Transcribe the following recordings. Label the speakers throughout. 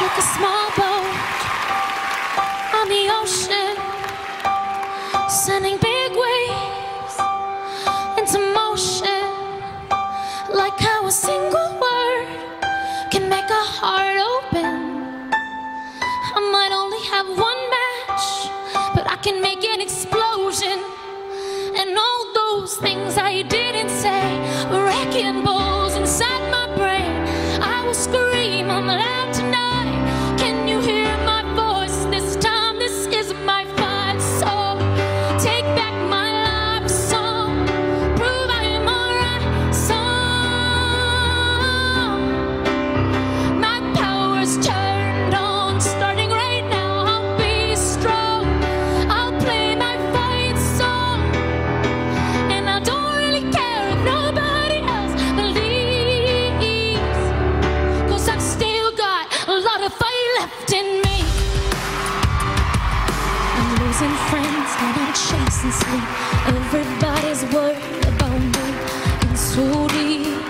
Speaker 1: like a small boat on the ocean, sending big waves into motion, like how a single word can make a heart open. I might only have one match, but I can make an explosion, and all those things I didn't say, wrecking balls inside my brain. I will scream on the loud night friends and I'm chasing sleep. Everybody's worried about me. In so deep,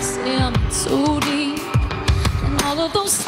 Speaker 1: say I'm so deep. And all of those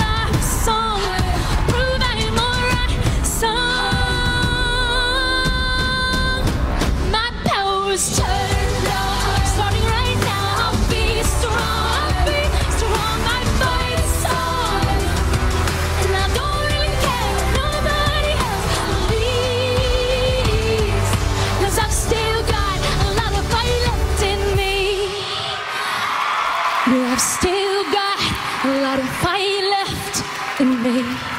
Speaker 1: still got a lot of fight left in me.